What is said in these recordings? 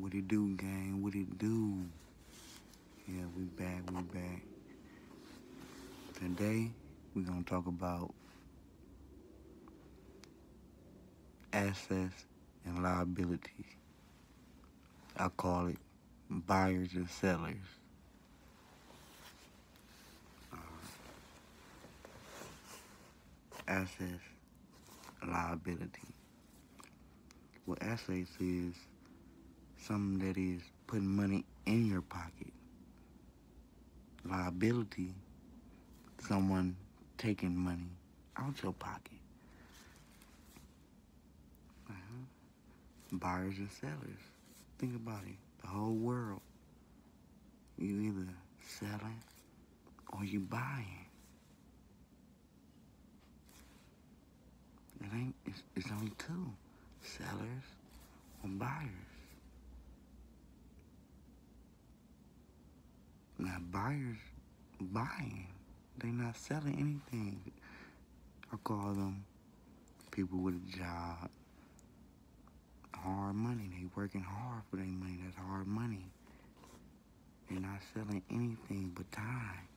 What it do, gang? What it do? Yeah, we back, we back. Today, we're gonna talk about assets and liabilities. I call it buyers and sellers. Uh, assets, liability. What assets is something that is putting money in your pocket. Liability, someone taking money out your pocket. Uh-huh. Buyers and sellers. Think about it. The whole world. You either selling or you buying. It ain't, it's, it's only two. Sellers or buyers. Now buyers buying. They not selling anything. I call them people with a job. Hard money. They working hard for their money. That's hard money. They're not selling anything but time.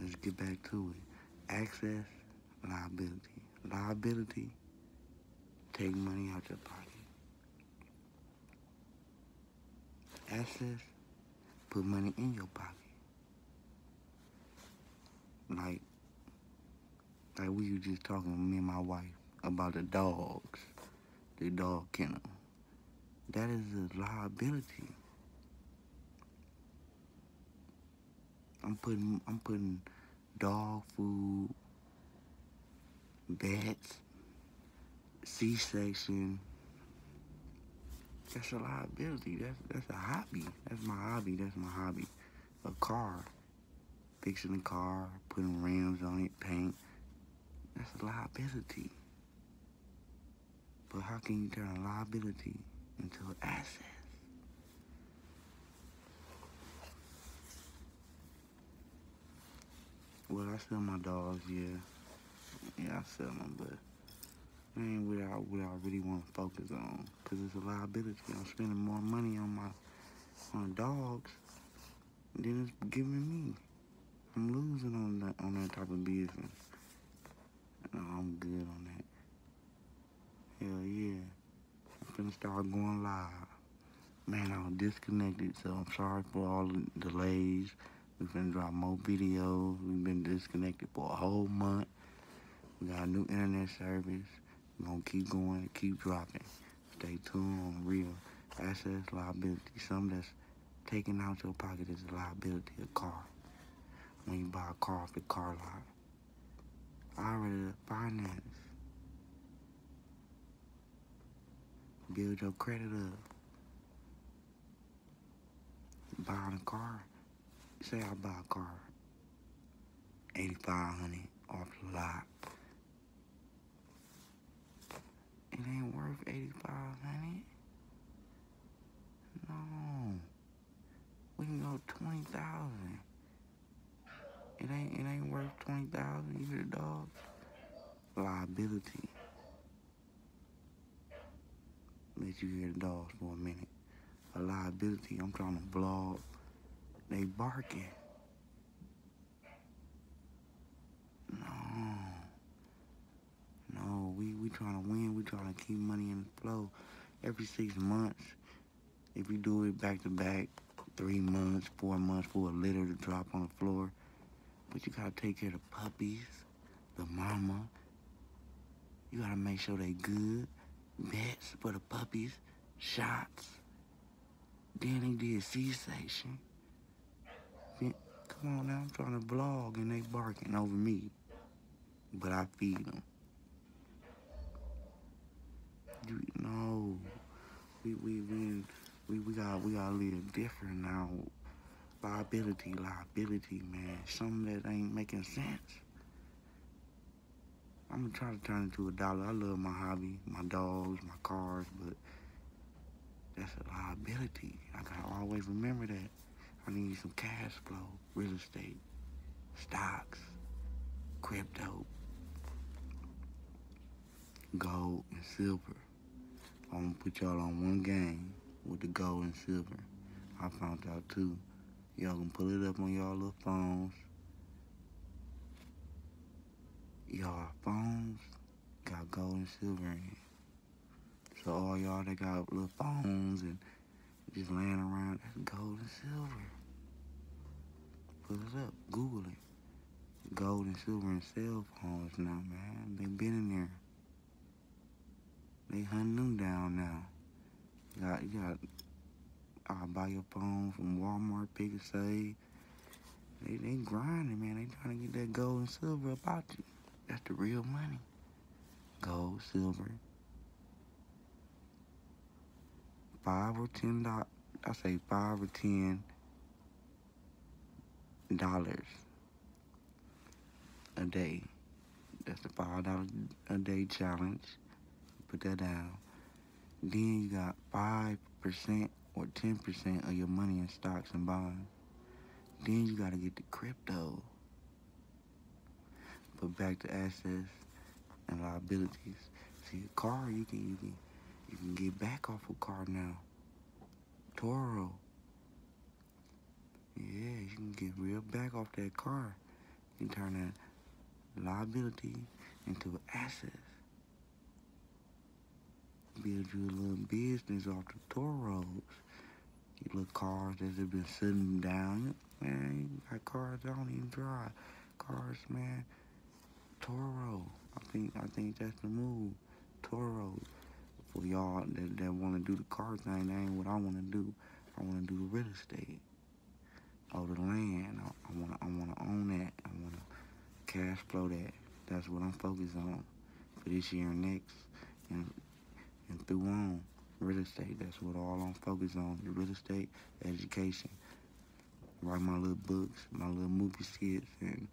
Let's get back to it. Access, liability. Liability, take money out your pocket. Access, put money in your pocket. Like, like we were just talking, me and my wife, about the dogs, the dog kennel. That is a liability. I'm putting, I'm putting dog food, beds, C-section. That's a liability. That's that's a hobby. That's my hobby. That's my hobby. A car. Fixing a car, putting rims on it, paint. That's a liability. But how can you turn a liability into an asset? Well, I sell my dogs, yeah. Yeah, I sell them, but ain't what I, what I really want to focus on. Because it's a liability. I'm spending more money on my on dogs than it's giving me. I'm losing on that, on that type of business. No, I'm good on that. Hell yeah. I'm finna start going live. Man, I was disconnected, so I'm sorry for all the delays. We've been drop more videos. We've been disconnected for a whole month. We got new internet service. We're gonna keep going, keep dropping. Stay tuned on real assets, liability. Something that's taken out your pocket is a liability, a car. When you buy a car off the car lot. I already finance. Build your credit up. Buying a car say I buy a car, 8500 off the lot. It ain't worth 8500 No. We can go 20000 It ain't, it ain't worth 20000 You hear the dog? Liability. Let you hear the dogs for a minute. A liability, I'm trying to vlog they barking. No. No, we, we trying to win. We trying to keep money in the flow. Every six months, if you do it back to back, three months, four months for a litter to drop on the floor. But you gotta take care of the puppies, the mama. You gotta make sure they good. Vets for the puppies, shots. Then they did C-section. Come on now, I'm trying to vlog and they barking over me. But I feed them. You know, we we we we we got we gotta live different now. Liability, liability, man. Something that ain't making sense. I'm gonna try to turn it to a dollar. I love my hobby, my dogs, my cars, but that's a liability. I gotta always remember that. I need some cash flow, real estate, stocks, crypto. gold and silver. I'm gonna put y'all on one game with the gold and silver. I found out too. Y'all can pull it up on y'all little phones. Y'all phones got gold and silver in it. So all y'all that got little phones and just laying around, that's gold and silver. Pull it up, Google it. Gold and silver and cell phones now, man. They been in there. They hunting them down now. You got, you got, I'll buy your phone from Walmart, Pick 'n Save. They, they grinding, man. They trying to get that gold and silver about you. That's the real money. Gold, silver. Five or ten dollars. I say five or ten dollars a day. That's the five dollar a day challenge. Put that down. Then you got five percent or ten percent of your money in stocks and bonds. Then you gotta get the crypto. But back to assets and liabilities. See a car you can you can you can get back off a car now. Turo. Yeah, you can get real back off that car. You can turn that liability into an asset. Build you a little business off the toll roads. You little cars that have been sitting down. Man, you got cars that don't even drive. Cars, man. Turo. I think I think that's the move. Turo. For y'all that, that want to do the car thing, that ain't what I want to do. I want to do the real estate. Oh, the land. I want to I want to own that. I want to cash flow that. That's what I'm focused on for this year and next. And and through on real estate. That's what all I'm focused on. Real estate, education. Write my little books, my little movie skits, and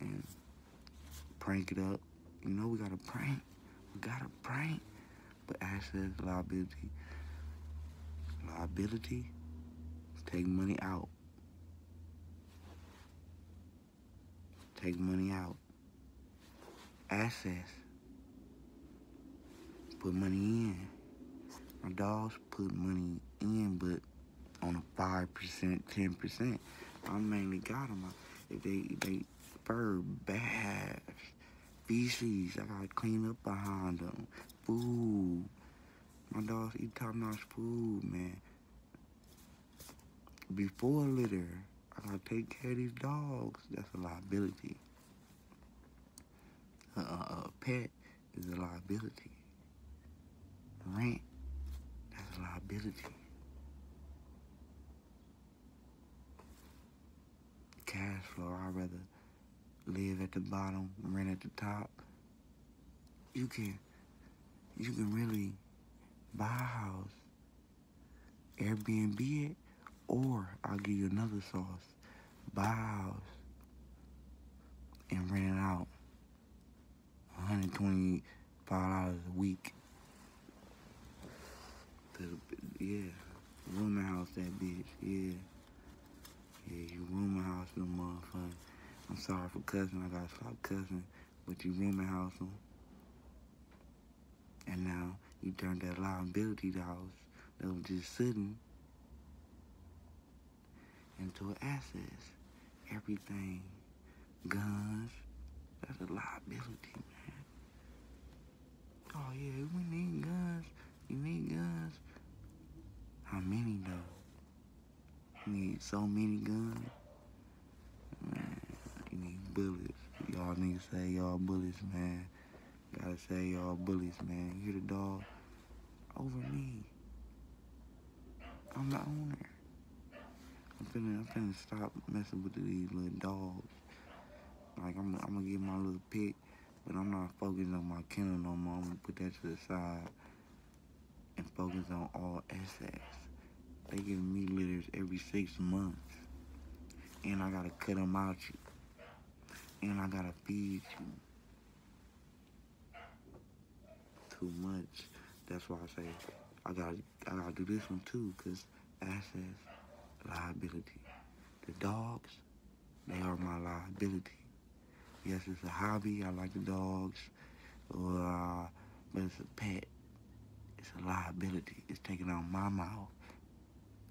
and prank it up. You know we gotta prank. We gotta prank. But assets, liability, liability, take money out. Take money out. Assets, put money in. My dogs put money in, but on a 5%, 10%. I mainly got them. If they, they fur, baths, feces, I gotta clean up behind them. Food. My dogs eat top-notch food, man. Before litter, I gotta take care of these dogs. That's a liability. A pet is a liability. Rent, that's a liability. Cash flow, I'd rather live at the bottom, rent at the top. You can, you can really buy a house, Airbnb it, or I'll give you another sauce. Buy a house and rent it out. $125 a week. Yeah, rooming house that bitch, yeah. Yeah, you rooming house them motherfucker. I'm sorry for cussing, I gotta stop cussing, but you rooming house them. And now you turned that liability house that was just sitting into assets. Everything. Guns. That's a liability, man. Oh yeah, we need guns. You need guns. How many though? You need so many guns. Man, you need bullets. Y'all niggas say y'all bullets, man. Gotta say y'all bullies, man. You hear the dog? Over me. I'm the owner. I'm finna, I'm finna stop messing with these little dogs. Like, I'm, I'm gonna get my little pick, but I'm not focusing on my kennel no more. I'm gonna put that to the side and focus on all assets. They give me litters every six months. And I gotta cut them out you. And I gotta feed you. Too much. That's why I say I gotta I gotta do this one too, cause assets, liability. The dogs, they are my liability. Yes, it's a hobby. I like the dogs. Or uh, but it's a pet. It's a liability. It's taking out my mouth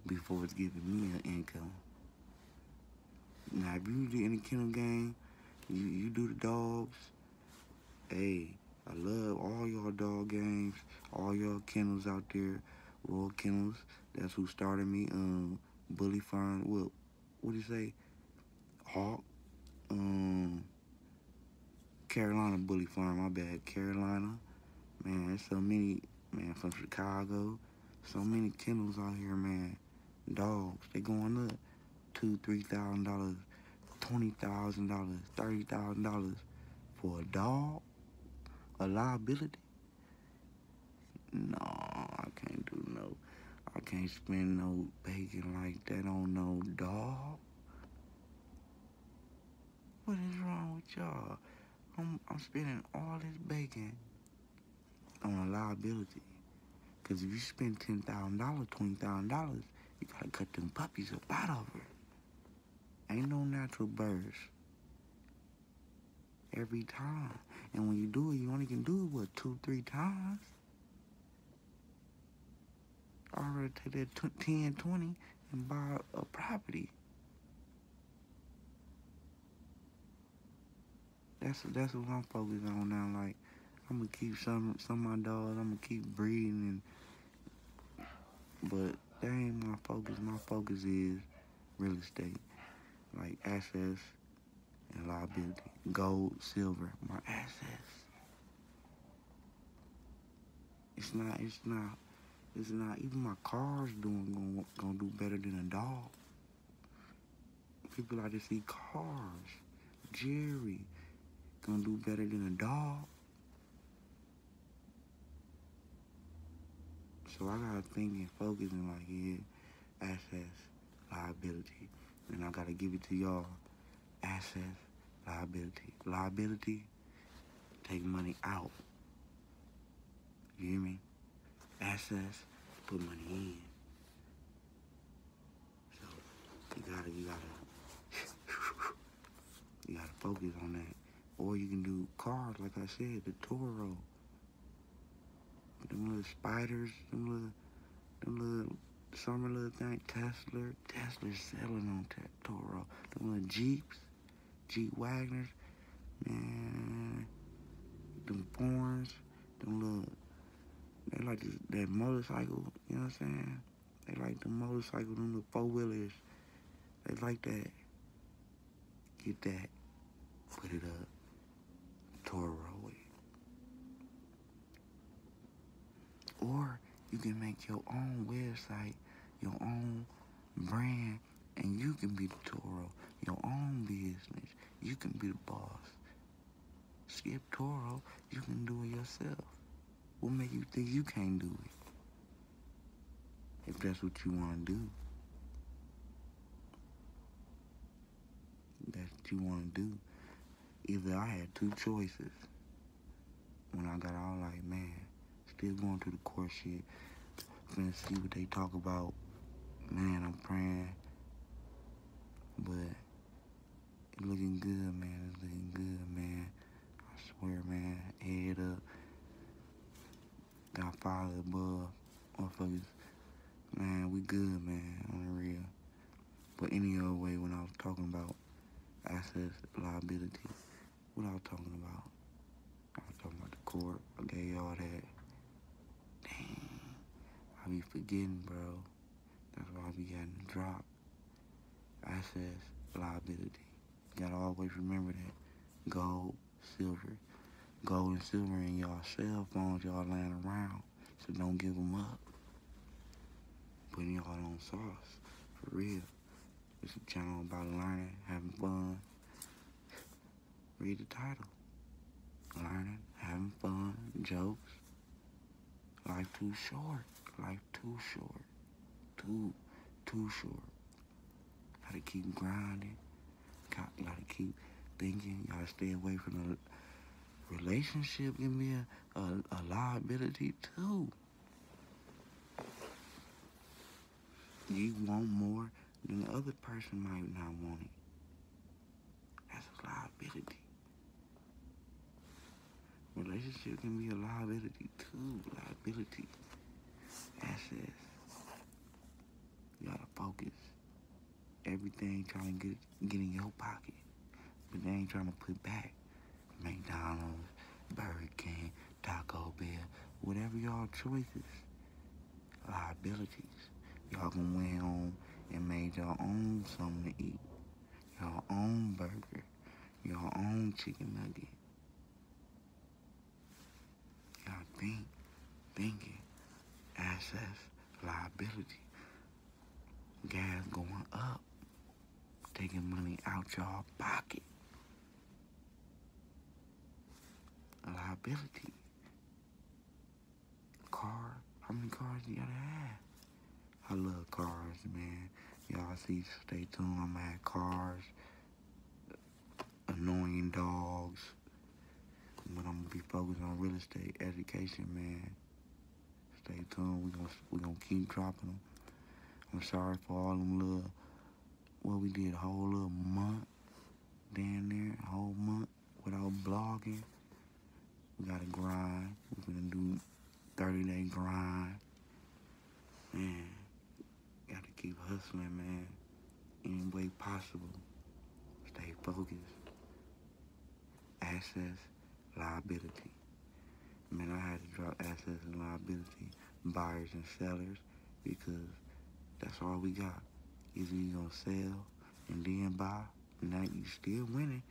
before it's giving me an income. Now, if you do any kennel game, you, you do the dogs, hey, I love all y'all dog games, all y'all kennels out there, Royal Kennels. That's who started me. Um, Bully Farm. What? What do you say? Hawk. Um, Carolina Bully Farm. My bad, Carolina. Man, there's so many. Man, from Chicago. So many kennels out here, man. Dogs, they going up. Two, three thousand dollars, twenty thousand dollars, thirty thousand dollars for a dog a liability? No, I can't do no. I can't spend no bacon like that on no dog. What is wrong with y'all? I'm, I'm spending all this bacon on a liability. Because if you spend $10,000, $20,000, you got to cut them puppies up out of her. Ain't no natural birth every time. And when you do it, you only can do it, what, two, three times? I already take that 10, 20 and buy a property. That's that's what I'm focused on now. Like, I'm gonna keep some some of my dogs. I'm gonna keep breeding, and but that ain't my focus. My focus is real estate, like assets and liability. Gold, silver, my assets. It's not, it's not, it's not, even my car's doing, gonna, gonna do better than a dog. People like to see cars. Jerry, gonna do better than a dog. So I gotta think and focus and like, yeah, assets, liability. And I gotta give it to y'all assets, liability. Liability, take money out. You hear me? Assets, put money in. So you gotta, you gotta, you gotta focus on that. Or you can do cars, like I said, the Turo. Them little spiders, them little, them little summer little thing, Tesla. Tesla's selling on Turo. Them little Jeeps. Jeep Wagoneers, man, them Fords, them little, they like this, that motorcycle, you know what I'm saying? They like the motorcycle, them little four-wheelers. They like that. Get that, put it up, Turo Or you can make your own website, your own brand, and you can be the Turo, your own business. You can be the boss. Skip Turo, you can do it yourself. What make you think you can't do it? If that's what you want to do. That's what you want to do. Either I had two choices. When I got all like, man, still going through the court shit. Finna see what they talk about. Man, I'm praying. But it's looking good, man. It's looking good, man. I swear, man. Head up. Got father above. Motherfuckers. Man, we good, man. On the real. But any other way, when I was talking about assets, liability, what I was talking about? I was talking about the court. I gave y'all that. I be forgetting, bro. That's why I be getting dropped. Assets, liability. You gotta always remember that. Gold, silver. Gold and silver in y'all cell phones y'all laying around. So don't give them up. Putting y'all on sauce. For real. It's a channel about learning, having fun. Read the title. Learning, having fun, jokes. Life too short. Life too short. Too, too short. Gotta keep grinding. Got, gotta keep thinking. Gotta stay away from the relationship. Give me a, a, a liability too. You want more than the other person might not want it. That's a liability. Relationship can be a liability too. Liability. You gotta focus. Everything trying to get get in your pocket. But they ain't trying to put back. McDonald's, Burger King, Taco Bell, whatever y'all choices. Liabilities. Y'all can went home and made your own something to eat. Your own burger. Your own chicken nugget. Y'all think, thinking, assets, liability. Gas going up. Taking money out y'all pocket. Liability. Car. How many cars you gotta have? I love cars, man. Y'all see, stay tuned. I'm at cars, annoying dogs. But I'm gonna be focused on real estate education, man. Stay tuned. We gonna we gonna keep dropping them. I'm sorry for all them little what we did a whole little month down there, a whole month without blogging. We gotta grind. We're gonna do 30 day grind. Man, gotta keep hustling, man. Any way possible. Stay focused. Assets, liability. Man, I had to drop assets and liability, buyers and sellers, because that's all we got. Either you gonna sell and then buy, and now you still winning.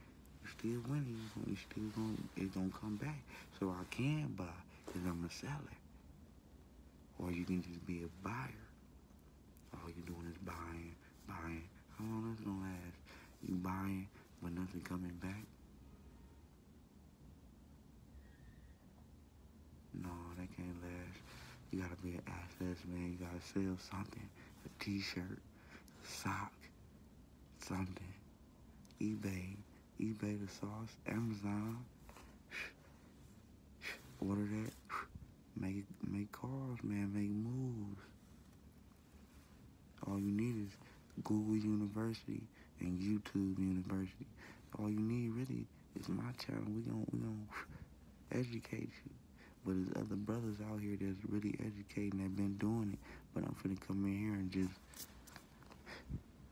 You still winning. You still gonna it's gonna come back. So I can buy because I'm a seller. Or you can just be a buyer. All you're doing is buying, buying. How long is gonna last? You buying but nothing coming back? No, that can't last. You gotta be an assets man. You gotta sell something. A t-shirt, sock, something. eBay, eBay the sauce, Amazon. Order that. Make make calls, man. Make moves. All you need is Google University and YouTube University. All you need really is my channel. We gon' we gon' educate you. But there's other brothers out here that's really educating that been doing it. But I'm finna come in here and just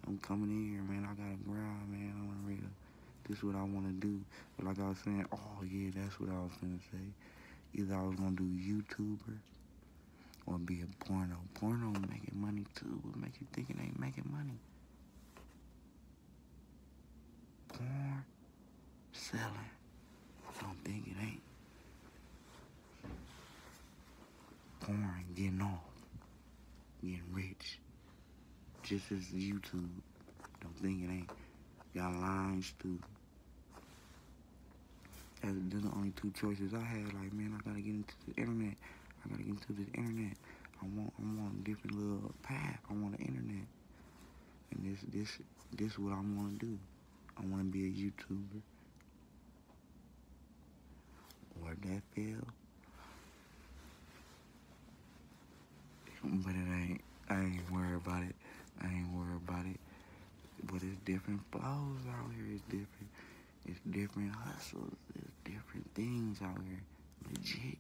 I'm coming in here, man. I gotta grind, man. I'm real. This is what I wanna do. But like I was saying, oh yeah, that's what I was gonna say. Either I was gonna do YouTuber or be a porno. Porno making money too. What make you think it ain't making money? Porn selling. I Don't think it ain't. Porn getting off. Getting rich. Just as YouTube. Don't think it ain't. Got lines too. There's the only two choices I had. Like, man, I gotta get into the internet. I gotta get into the internet. I want, I want a different little path. I want the internet. And this, this, this is what I want to do. I want to be a YouTuber. Or that fail. But it ain't, I ain't worried about it. I ain't worried about it. But it's different flows out here. It's different. It's different hustles. It's different things out here. Legit.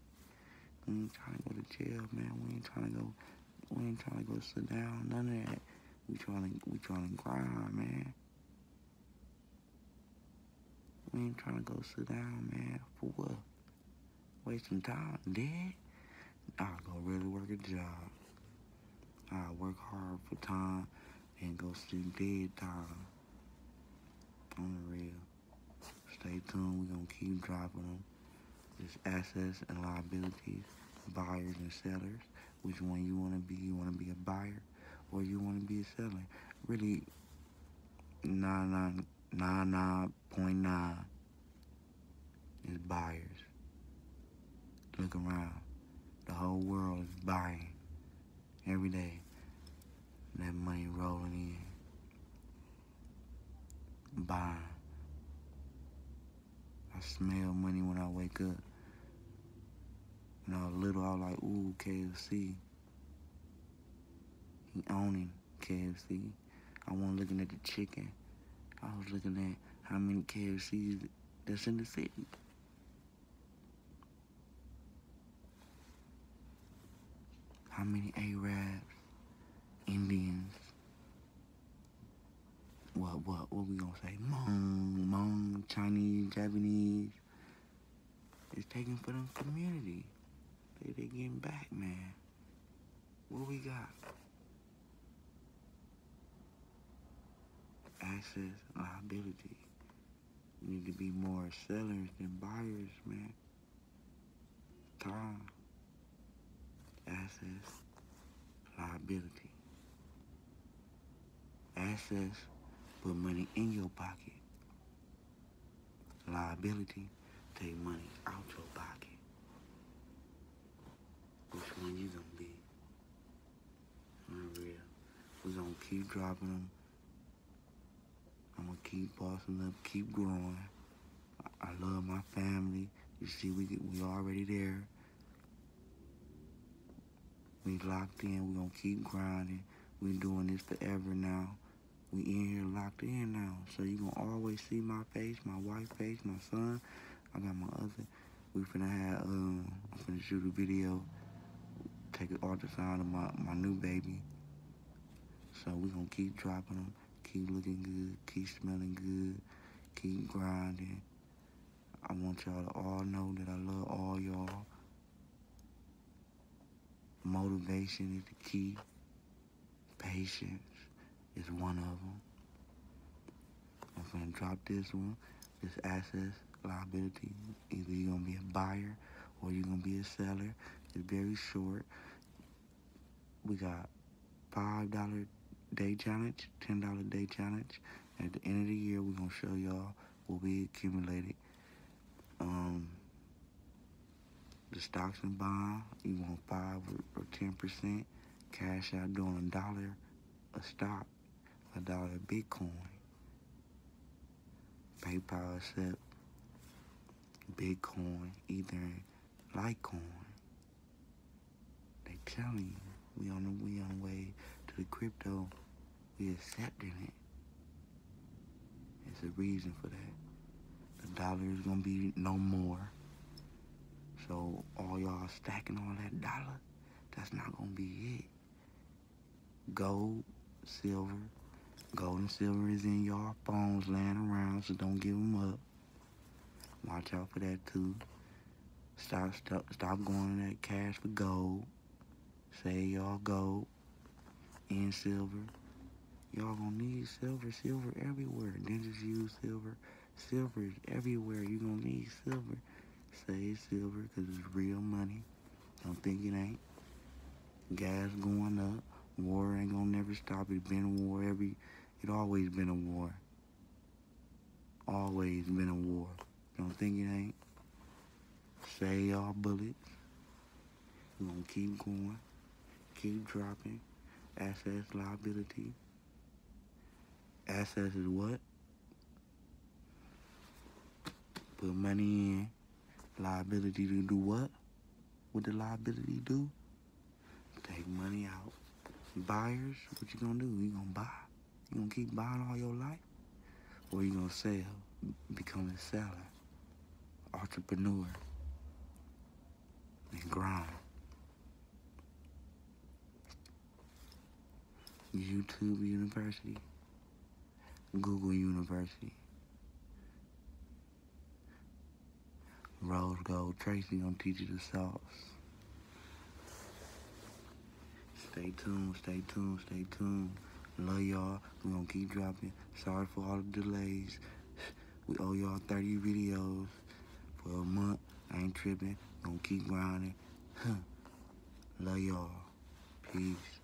We ain't trying to go to jail, man. We ain't trying to go. We ain't trying to go sit down. None of that. We trying to. We trying to grind, man. We ain't trying to go sit down, man. For what? Wasting time. Dead? I'll go really work a job. I'll work hard for time and go sleep dead time. On the real. Stay tuned. We're going to keep dropping them. Just assets and liabilities, buyers and sellers. Which one you want to be? You want to be a buyer or you want to be a seller? Really, 99.9 is buyers. Look around. The whole world is buying every day. That money rolling in. Buying. I smell money when I wake up. When I was little, I was like, ooh, KFC. He owning KFC. I wasn't looking at the chicken. I was looking at how many KFCs that's in the city. How many Arabs, Indians, what, what, what we gonna say? Hmong, Hmong, Chinese, Japanese. It's taking for them community. They, they getting back, man. What we got? Access, liability. We need to be more sellers than buyers, man. Time. Access, liability. Access, put money in your pocket. Liability, take money out your pocket. Which one you gonna be? Not real. We gonna keep dropping them. I'm gonna keep bossing up, keep growing. I, I love my family. You see, we we already there. We locked in. We gonna keep grinding. We doing this forever now. We in here locked in now. So you gonna always see my face, my wife's face, my son. I got my other. We finna have, um, I'm finna shoot a video. Take an ultrasound of my, my new baby. So we gonna keep dropping them. Keep looking good. Keep smelling good. Keep grinding. I want y'all to all know that I love all y'all. Motivation is the key. Patience is one of them. I'm gonna drop this one. This assets liability. Either you're gonna be a buyer or you're gonna be a seller. It's very short. We got five dollar day challenge, ten dollar day challenge. At the end of the year, we're gonna show y'all what we accumulated. Um, the stocks and bond, you want five or ten percent. Cash out doing a dollar a stock, a dollar Bitcoin. PayPal accept Bitcoin, either Litecoin. They telling you we on the we on the way to the crypto. We accepting it. It's a reason for that. The dollar is gonna be no more. So all y'all stacking all that dollar, that's not gonna be it. Gold, silver, gold and silver is in y'all phones laying around, so don't give them up. Watch out for that too. Stop, stop, stop going that cash for gold. Say y'all gold and silver. Y'all gonna need silver, silver everywhere. Just use silver. Silver is everywhere. You gonna need silver. Say silver because it's real money. Don't think it ain't. Gas going up. War ain't gonna never stop. It's been a war every. It always been a war. Always been a war. Don't think it ain't. Say y'all bullets. We gonna keep going. Keep dropping. Assets, liability. Assets is what? Put money in. Liability to do what? What the liability do? Take money out. Buyers, what you gonna do? You gonna buy? You gonna keep buying all your life? Or you gonna sell? Become a seller? Entrepreneur? And grind? YouTube University? Google University? RozeGold Tracy gonna teach you the sauce. Stay tuned, stay tuned, stay tuned. Love y'all. we gonna keep dropping. Sorry for all the delays. We owe y'all 30 videos for a month. I ain't tripping. Gonna keep grinding. Love y'all. Peace.